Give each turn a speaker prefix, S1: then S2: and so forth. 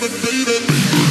S1: baby, baby.